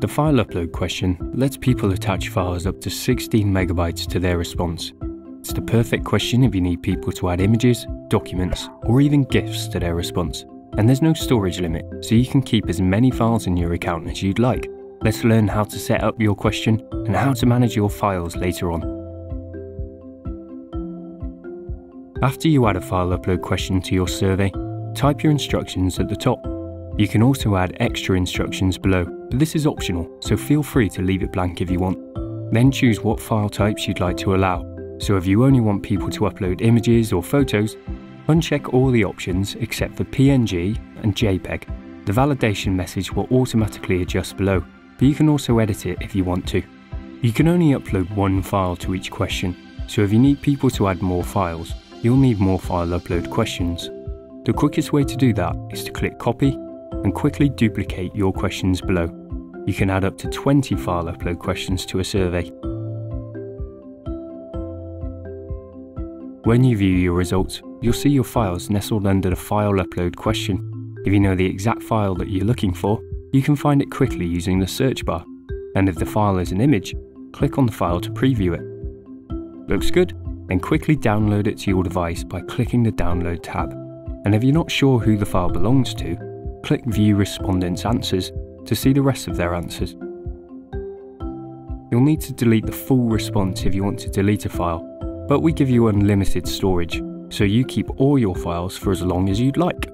The file upload question lets people attach files up to 16 megabytes to their response. It's the perfect question if you need people to add images, documents, or even GIFs to their response. And there's no storage limit, so you can keep as many files in your account as you'd like. Let's learn how to set up your question and how to manage your files later on. After you add a file upload question to your survey, type your instructions at the top. You can also add extra instructions below, but this is optional, so feel free to leave it blank if you want. Then choose what file types you'd like to allow. So if you only want people to upload images or photos, uncheck all the options except for PNG and JPEG. The validation message will automatically adjust below, but you can also edit it if you want to. You can only upload one file to each question, so if you need people to add more files, you'll need more file upload questions. The quickest way to do that is to click copy and quickly duplicate your questions below. You can add up to 20 file upload questions to a survey. When you view your results, you'll see your files nestled under the file upload question. If you know the exact file that you're looking for, you can find it quickly using the search bar. And if the file is an image, click on the file to preview it. Looks good? Then quickly download it to your device by clicking the Download tab. And if you're not sure who the file belongs to, click View Respondents' Answers to see the rest of their answers. You'll need to delete the full response if you want to delete a file, but we give you unlimited storage, so you keep all your files for as long as you'd like.